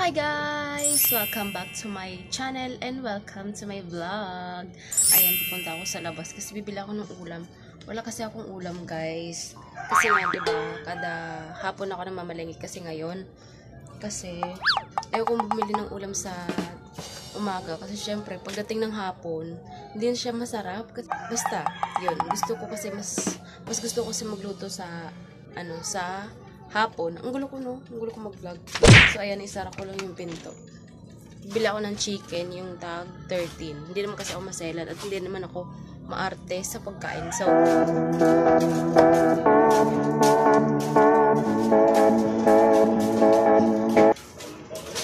Hi guys! Welcome back to my channel and welcome to my vlog. Ayan, pupunta ako sa labas kasi bibili ako ng ulam. Wala kasi akong ulam guys. Kasi nga, diba, kada hapon ako namamalengit kasi ngayon. Kasi, ayaw kong bumili ng ulam sa umaga. Kasi syempre, pagdating ng hapon, hindi na siya masarap. Basta, yun. Gusto ko kasi mas, mas gusto ko kasi magluto sa, ano, sa hapon. Ang gulo ko, no? Ang gulo ko mag-vlog. So, ayan, isara ko lang yung pinto. Bili ako ng chicken, yung tag 13. Hindi naman kasi ako maselan at hindi naman ako maarte sa pagkain. So,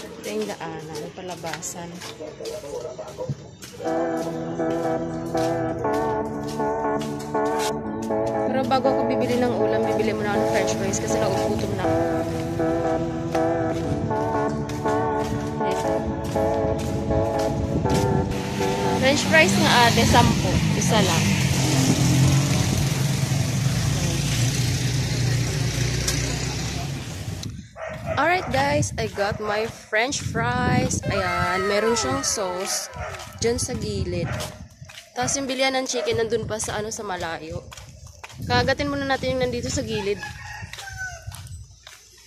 ito yung daanan, palabasan. Ng french fries kasi nagugutom na ako. French fries nga ate, 10. Isa lang. Alright guys, I got my french fries. Ayan, meron siyang sauce dyan sa gilid. Tapos yung bilihan ng chicken nandun pa sa ano sa malayo. Kagatin muna natin yung nandito sa gilid.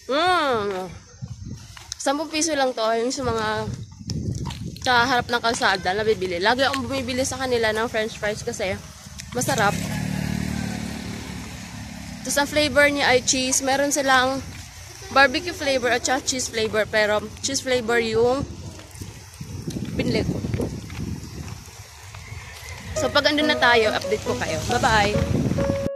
Mmm. 10 piso lang to yung sa mga sa harap ng kalsada na bibili. Lagi akong bumibili sa kanila ng french fries kasi masarap. Tapos ang flavor niya ay cheese. Meron silang barbecue flavor at cheese flavor. Pero cheese flavor yung pinili ko. So pag andun na tayo, update ko kayo. Bye-bye!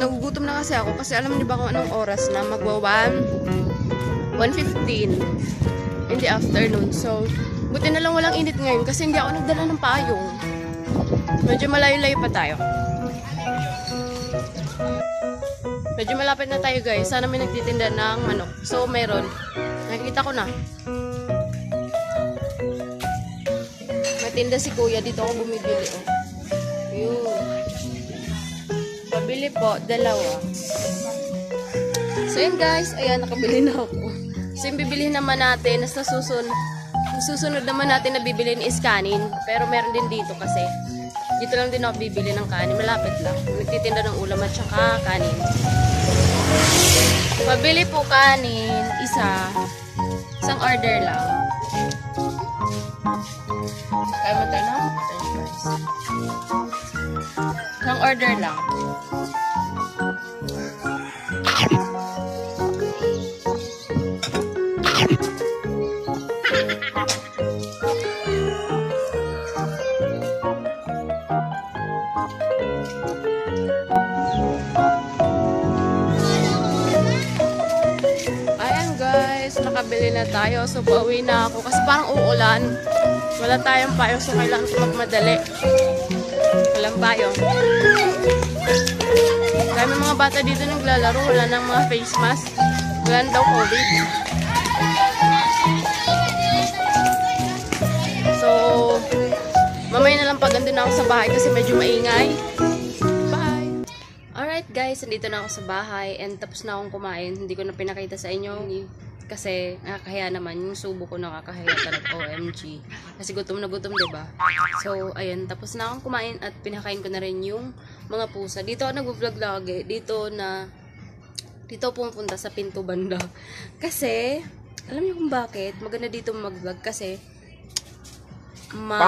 Nagugutom na kasi ako kasi alam niyo ba kung anong oras na magwa 1 1.15 in the afternoon. So, buti na lang walang init ngayon kasi hindi ako nagdala ng payong. Medyo malayo-layo pa tayo. Medyo malapit na tayo guys. Sana may nagtitinda ng manok. So, meron. Nakikita ko na. May tinda si kuya. Dito ako bumibili. Oh. Pabili po. Dalawa. So, yun guys. Ayan, nakabili na ako. So, yung bibilihin naman natin, nasa susunod, susunod naman natin na bibilin is kanin. Pero meron din dito kasi. Dito lang din ako bibili ng kanin. Malapit lang. Nagtitinda ng ulam at saka kanin. Pabili po kanin. Isa. Isang order lang. Kaya mo tayo na? French fries. Order lang. Ayan guys, nakabili na tayo. So, pauwi na ako. Kasi parang uulan. Wala tayong payong. So, kailangan magmadali. Walang payong. Dami mga bata dito naglalaro. Wala nang mga face mask. Wala daw COVID. So, mamaya na lang pag andun na ako sa bahay kasi medyo maingay. Bye! Alright guys, nandito na ako sa bahay and tapos na akong kumain. Hindi ko na pinakita sa inyo kasi nakakahiya naman. Yung subo ko nakakahiya talaga. OMG. Kasi gutom na gutom, 'di ba? So, ayun, tapos na akong kumain at pinakain ko na rin yung mga pusa. Dito ako nag-vlog lagi. Dito na dito pumunta sa Pinto Banda. Kasi, alam niyo kung bakit? Maganda dito mag-vlog kasi ma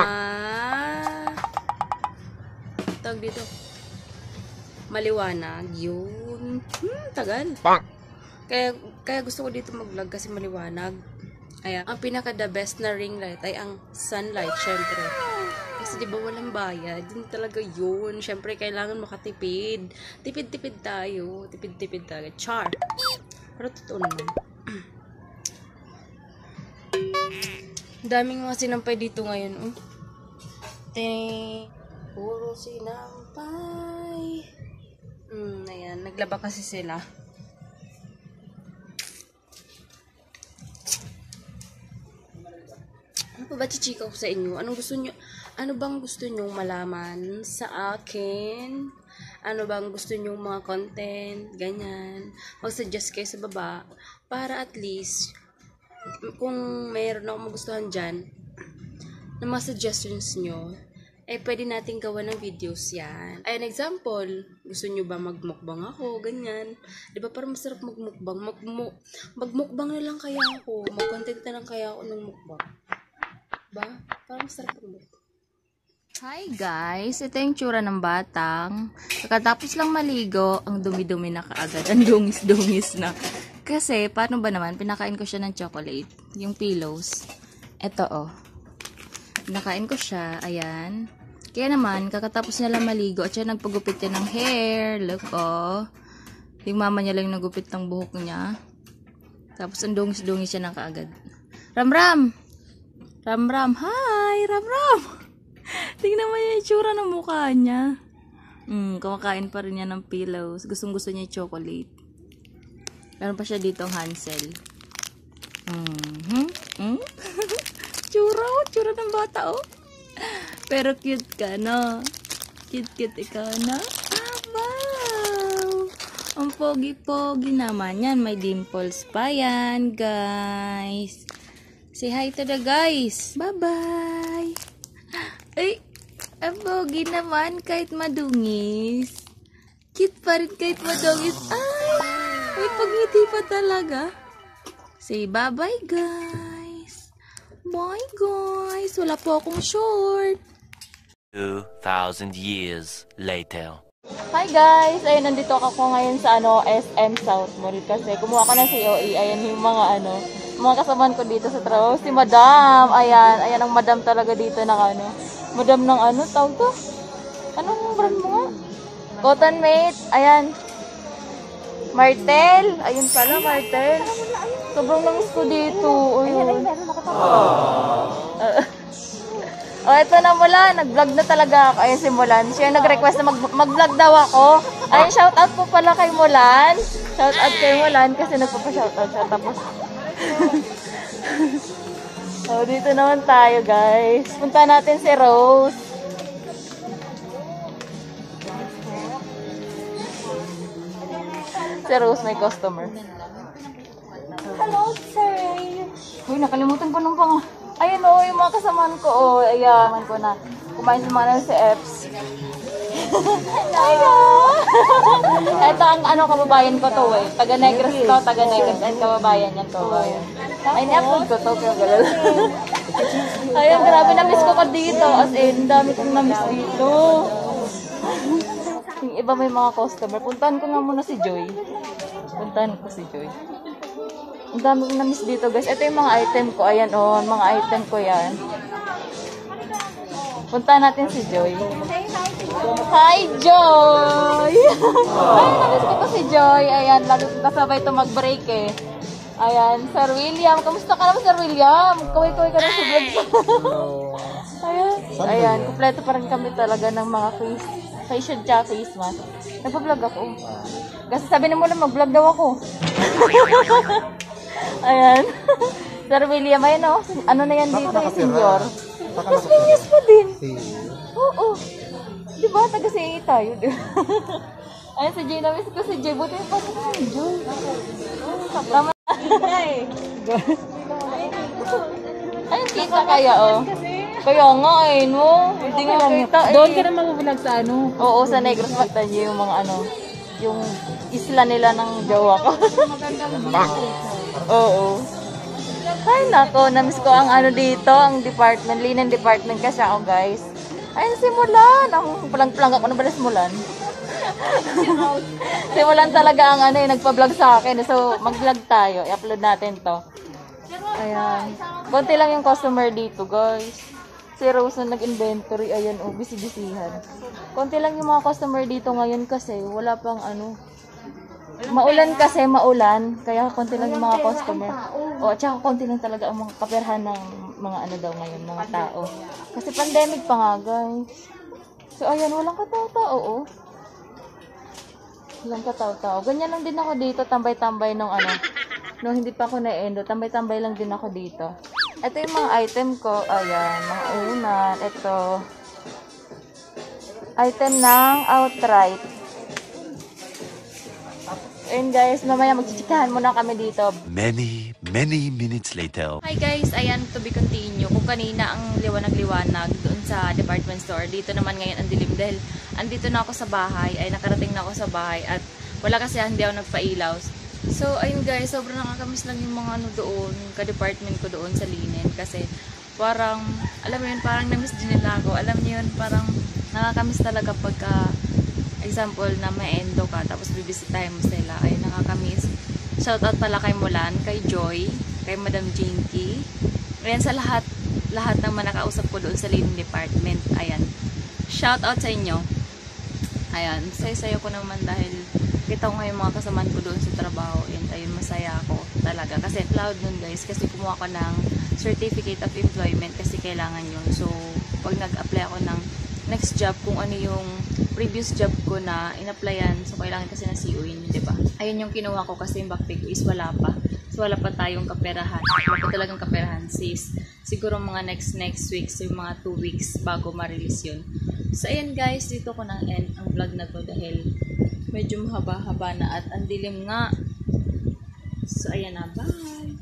tawag dito maliwanag yun hmm, tagal kaya, kaya gusto ko dito mag-vlog kasi maliwanag Ayan. Ang pinaka the best na ring light ay ang sunlight, syempre. Kasi di ba walang bayad? Yun talaga yun. Syempre, kailangan makatipid. Tipid-tipid tayo. Tipid-tipid tayo. Char. Pero totoo naman. Daming mga sinampay dito ngayon. Oh. Ting. Puro sinampay. Hmm, ayan. Naglaba kasi sila. Ano pa ba chichika ko sa inyo? Anong gusto nyo? Ano bang gusto nyo malaman sa akin? ano bang gusto nyong mga content, ganyan. Mag-suggest kayo sa baba para at least kung mayroon akong magustuhan dyan na mga suggestions nyo, eh pwede natin gawa ng videos yan. Ay, an example, gusto nyo ba magmukbang ako, ganyan. Di ba parang masarap magmukbang? Magmu magmukbang na lang kaya ako. Mag-content na lang kaya ako ng mukbang. Ba? Parang masarap magmukbang. Hi guys, ito yung tsura ng batang. Kakatapos lang maligo, ang dumi-dumi na kaagad. Ang dungis-dungis na. Kasi, paano ba naman, pinakain ko siya ng chocolate. Yung pillows. Ito oh. Pinakain ko siya, ayan. Kaya naman, kakatapos niya lang maligo, at siya nagpagupit niya ng hair. Look oh. Yung mama niya lang yung nagupit ng buhok niya. Tapos ang dungis-dungis siya na kaagad. Ram-ram! Ram-ram! Hi! Ram-ram! Tingnan mo yung itsura ng mukha niya. Mm, kumakain pa rin niya ng pillows. Gustong gusto niya yung chocolate. Meron pa siya dito Hansel. Mm-hmm. Mm? tsura oh. Tsura ng bata oh. Pero cute ka, no? Cute-cute ikaw, no? Ah! Ang pogi-pogi naman yan. May dimples pa yan, guys. Say hi to the guys. Bye-bye! Ay, ang pogi naman kahit madungis. Cute pa rin kahit madungis. Ay, may pagngiti pa talaga. Say bye-bye guys. Bye guys. Wala po akong short. 2,000 years later. Hi guys! Ayun, nandito ako ngayon sa ano, SM South Mall kasi kumuha ko ng COE. Ayan yung mga ano, mga kasamaan ko dito sa trabaho. Si Madam! Ayan, ayan ang Madam talaga dito ng ano. Madam ng ano, tawag to? Anong brand mo nga? Cotton Mate. Ayan. Martel. Ayun pala, Martel. Sobrang langis ko dito. Ayun. Oh, ito na mula. Nag-vlog na talaga ako. Ayun si Mulan. Siya yung nag-request na mag- mag-vlog daw ako. Ayun, shout out po pala kay Mulan. Shout out kay Mulan kasi nagpapa-shout out siya. Tapos, oh, dito naman tayo, guys. Punta natin si Rose. Si Rose may customer. Hello, sir. Uy, nakalimutan ko nung pang... Ayun o, yung mga kasamaan ko. Oh, ayaman ko na. Kumain sa mga si Eps. Ayan! Ito ang ano kababayan ko to eh. Taga Negros to, taga Negros. And kababayan yan to. Ay, ni-upload ko to. Kaya galala. Ayun, grabe na-miss ko ka dito. As in, dami kong na-miss dito. Yung iba may mga customer. Puntahan ko nga muna si Joy. Puntahan ko si Joy. Ang dami kong na-miss dito guys. Ito yung mga item ko. Ayan oh, mga item ko yan. Punta natin si Joy. Hi, Joy! Ay, namiss ko pa si Joy. Ayan, lagi kasabay ito mag-break eh. Ayan, Sir William. Kamusta ka naman, Sir William? Kaway-kaway ka na sa vlog. ayan, ayan. Kompleto pa rin kami talaga ng mga face, shield tsaka face mask. Nagpa-vlog ako. Kasi sabi na mo lang mag-vlog daw ako. ayan. Sir William, ayan o. Ano na yan dito eh, senyor? Mas linis pa din. Oo. Ba? Taga si tayo. di ba? Ayun, si Jay na-miss ko si Jay. Buti pasok na yung Jay. Tama na eh. Ayun, kita kaya oh. Kaya nga eh, no? Hindi nga kita eh. Doon ka na mabubulag sa ano? Oo, sa Negros Magdalena yung mga ano, yung isla nila ng jowa ko. Oo. Ay nako, namiss ko ang ano dito, ang department, linen department kasi ako guys. Ayun, simulan. Ang plang-plang ako na ba simulan? simulan talaga ang ano, yung nagpa-vlog sa akin. So, mag-vlog tayo. I-upload natin to. Ayan. Konti lang yung customer dito, guys. Si Rose na nag-inventory. Ayan, oh, busy-busyhan. Konti lang yung mga customer dito ngayon kasi wala pang ano. Maulan kasi, maulan. Kaya konti lang yung mga customer. O, at saka konti lang talaga ang mga kaperhan ng mga ano daw ngayon, mga tao. Kasi pandemic pa nga, guys. So, ayan, walang katao-tao, oh. Walang katao-tao. Ganyan lang din ako dito, tambay-tambay nung ano. Nung hindi pa ako na-endo, tambay-tambay lang din ako dito. Ito yung mga item ko. Ayan, mga unan. Ito. Item ng outright. ayun guys, mamaya magchichikahan muna kami dito. Many, many minutes later. Hi guys, ayan to be continue. Kung kanina ang liwanag-liwanag doon sa department store, dito naman ngayon ang dilim dahil andito na ako sa bahay, ay nakarating na ako sa bahay at wala kasi hindi ako nagpailaw. So ayun guys, sobrang nakakamiss lang yung mga ano doon, ka-department ko doon sa linen kasi parang, alam mo yun, parang namiss din nila ako. Alam niyo yun, parang nakakamiss talaga pagka example na may endo ka tapos bibisitahin mo sila ay nakakamiss shoutout pala kay Mulan, kay Joy kay Madam Jinky. Ayan sa lahat lahat ng mga nakausap ko doon sa leading department ayan. Shoutout sa inyo. Ayan saya-saya ko naman dahil kita ko nga yung mga kasamaan ko doon sa trabaho. And ayun masaya ako talaga. Kasi cloud nun guys kasi kumuha ko ng certificate of employment kasi kailangan yun. So pag nag-apply ako ng next job kung ano yung previous job ko na in-applyan. So kailangan kasi na CO yun di ba? Ayun yung kinuha ko kasi yung backpay ko is wala pa. So wala pa tayong kaperahan. Wala pa talagang kaperahan sis. Siguro mga next next week so yung mga 2 weeks bago ma-release yun. So ayan guys. Dito ko nang end ang vlog na to dahil medyo mahaba-haba na at ang dilim nga. So ayan na. Bye